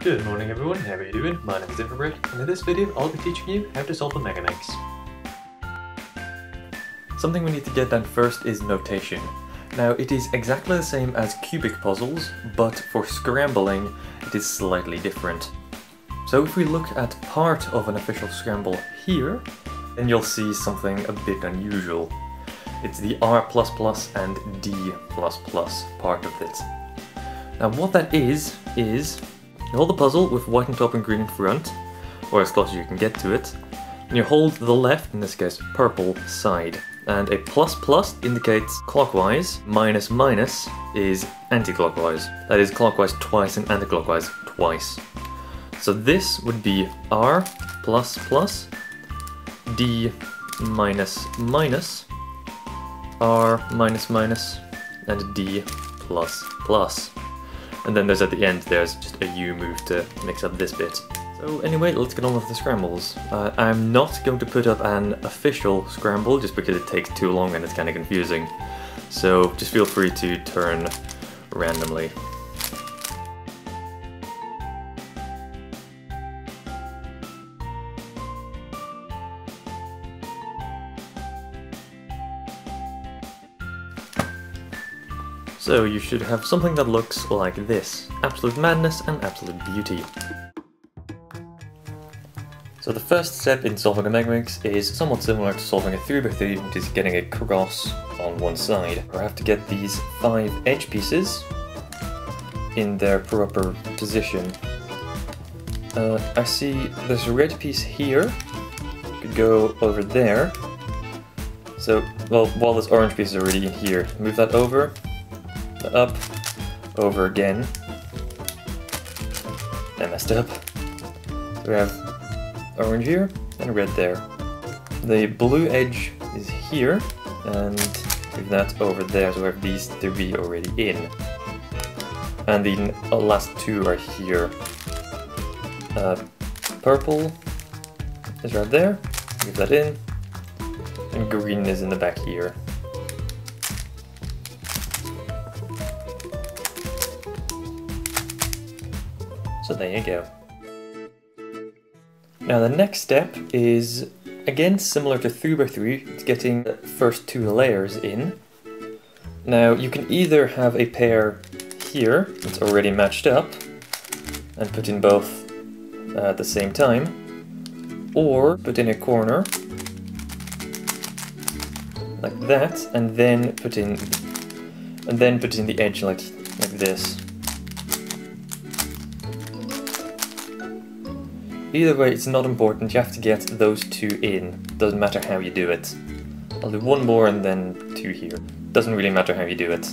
Good morning everyone, how are you doing? My name is Infrabread, and in this video I'll be teaching you how to solve a Megaminx. Something we need to get done first is notation. Now it is exactly the same as cubic puzzles, but for scrambling it is slightly different. So if we look at part of an official scramble here, then you'll see something a bit unusual. It's the R++ and D++ part of it. Now what that is, is you hold the puzzle with white on top and green in front, or as close as you can get to it, and you hold the left, in this case purple, side. And a plus plus indicates clockwise, minus minus is anti-clockwise. That is clockwise twice and anti-clockwise twice. So this would be R plus plus, D minus minus, R minus minus, and D plus plus. And then there's at the end, there's just a U move to mix up this bit. So anyway, let's get on with the scrambles. Uh, I'm not going to put up an official scramble just because it takes too long and it's kind of confusing. So just feel free to turn randomly. So you should have something that looks like this. Absolute madness and absolute beauty. So the first step in solving a Megaminx is somewhat similar to solving a 3x3, which is getting a cross on one side. I have to get these five edge pieces in their proper position. Uh, I see this red piece here, could go over there. So, well, while this orange piece is already in here, move that over, up, over again. I messed up. So we have orange here and red there. The blue edge is here and move that over there so we have these three already in. And the last two are here. Uh, purple is right there, move that in, and green is in the back here. So there you go. Now the next step is, again similar to 3x3, it's getting the first two layers in. Now you can either have a pair here, that's already matched up, and put in both uh, at the same time, or put in a corner, like that, and then put in, and then put in the edge like, like this. Either way, it's not important, you have to get those two in. Doesn't matter how you do it. I'll do one more and then two here. Doesn't really matter how you do it.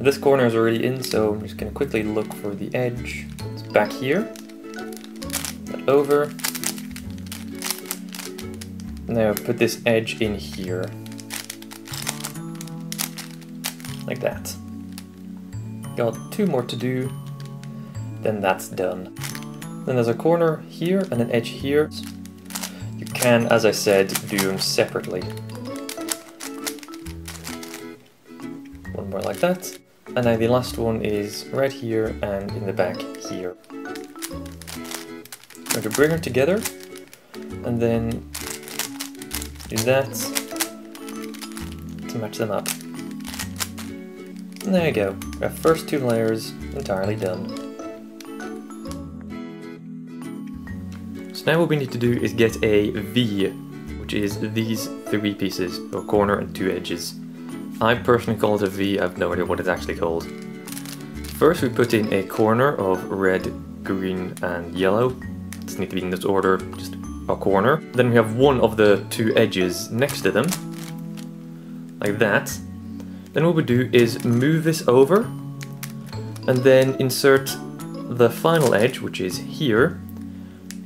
This corner is already in, so I'm just gonna quickly look for the edge. It's back here. That over. Now put this edge in here. Like that. Got two more to do, then that's done. Then there's a corner here and an edge here. You can, as I said, do them separately. One more like that. And now the last one is right here and in the back here. I'm going to bring them together and then do that to match them up. And there you go. Our first two layers entirely done. So now what we need to do is get a V, which is these three pieces, a corner and two edges. I personally call it a V, I have no idea what it's actually called. First we put in a corner of red, green and yellow. It's need to be in this order, just a corner. Then we have one of the two edges next to them, like that. Then what we do is move this over, and then insert the final edge, which is here,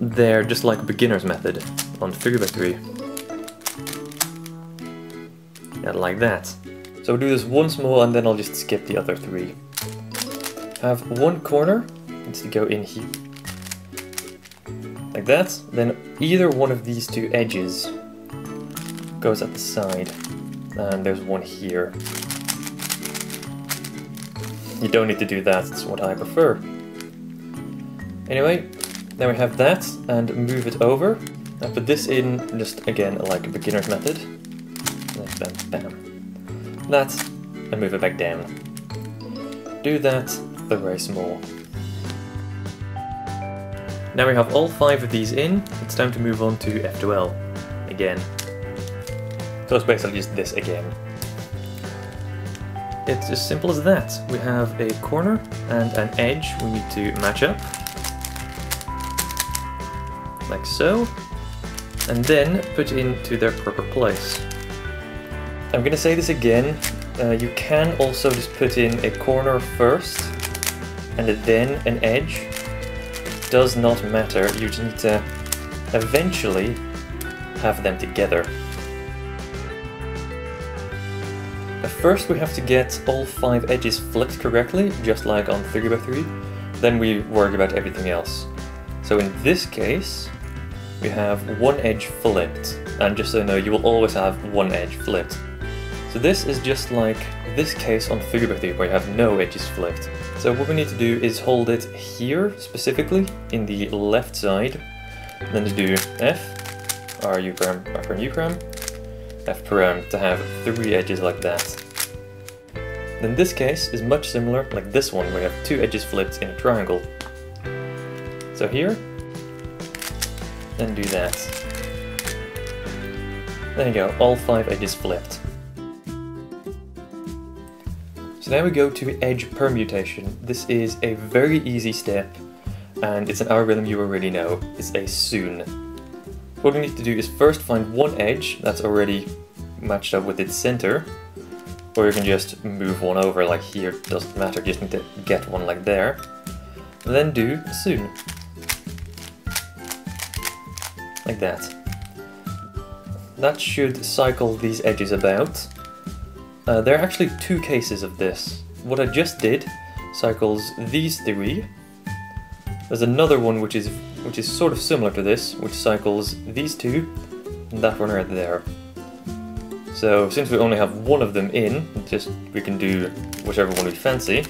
they're just like beginner's method on 3x3. Yeah, like that. So we'll do this once more and then I'll just skip the other three. Have one corner, needs to go in here. Like that. Then either one of these two edges goes at the side. And there's one here. You don't need to do that, it's what I prefer. Anyway, then we have that and move it over. I put this in just again like a beginner's method. Bam, bam. That and move it back down. Do that, but very small. Now we have all five of these in, it's time to move on to F2L again. So it's basically just this again. It's as simple as that. We have a corner and an edge we need to match up. Like so. And then put into their proper place. I'm gonna say this again. Uh, you can also just put in a corner first and then an edge. It does not matter, you just need to eventually have them together. first we have to get all five edges flipped correctly, just like on 3x3, then we worry about everything else. So in this case, we have one edge flipped, and just so you know, you will always have one edge flipped. So this is just like this case on 3x3 where you have no edges flipped. So what we need to do is hold it here, specifically, in the left side, then to do F, R U prime, R prime U prime, F prime to have three edges like that. Then this case is much similar like this one where you have two edges flipped in a triangle. So here, then do that. There you go, all five edges flipped. So now we go to edge permutation. This is a very easy step and it's an algorithm you already know. It's a Sune. What we need to do is first find one edge that's already matched up with its center or you can just move one over like here, doesn't matter, just need to get one like there. then do Sune. Like that. That should cycle these edges about. Uh, there are actually two cases of this. What I just did cycles these three. There's another one which is which is sort of similar to this, which cycles these two, and that one right there. So since we only have one of them in, just we can do whichever one we fancy.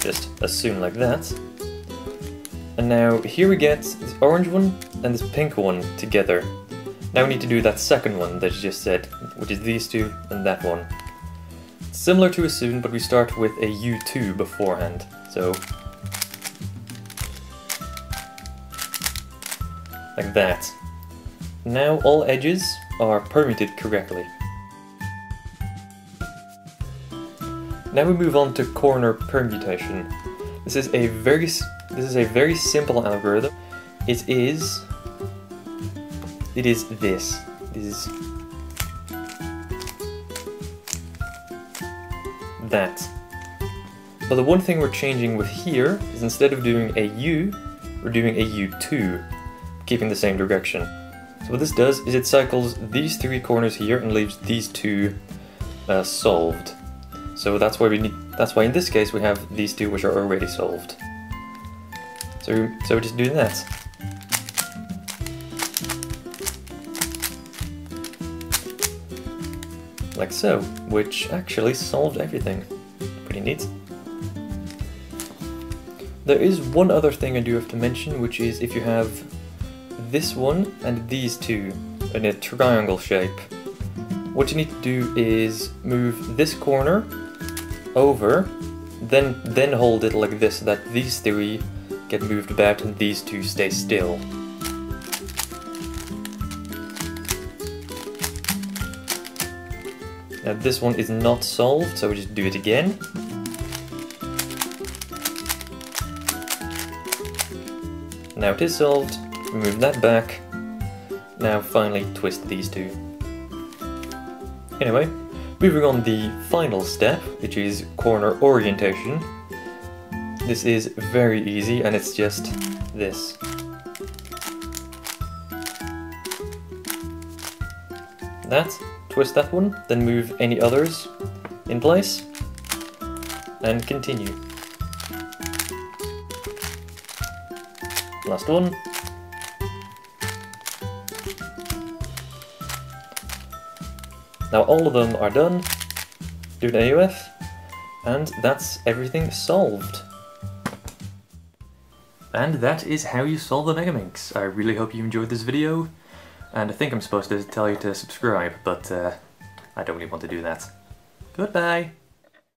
Just a Sune like that. And now here we get this orange one and this pink one together. Now we need to do that second one that you just said, which is these two and that one. Similar to a Sune, but we start with a U2 beforehand. So like that. Now all edges are permuted correctly. Now we move on to corner permutation. This is a very this is a very simple algorithm. It is it is this. is that. But the one thing we're changing with here is instead of doing a U, we're doing a U2, keeping the same direction. So what this does is it cycles these three corners here and leaves these two uh, solved. So that's why we need. That's why in this case we have these two which are already solved. So so we're just doing that. Like so, which actually solved everything. Pretty neat. There is one other thing I do have to mention, which is if you have this one and these two in a triangle shape, what you need to do is move this corner over, then then hold it like this so that these three get moved about and these two stay still. Now this one is not solved, so we just do it again. Now it is solved, move that back. Now finally twist these two. Anyway, Moving on the final step, which is corner orientation. This is very easy and it's just this. That, twist that one, then move any others in place, and continue. Last one. Now all of them are done, do an AUF, and that's everything solved. And that is how you solve the Megaminx. I really hope you enjoyed this video, and I think I'm supposed to tell you to subscribe, but uh, I don't really want to do that. Goodbye!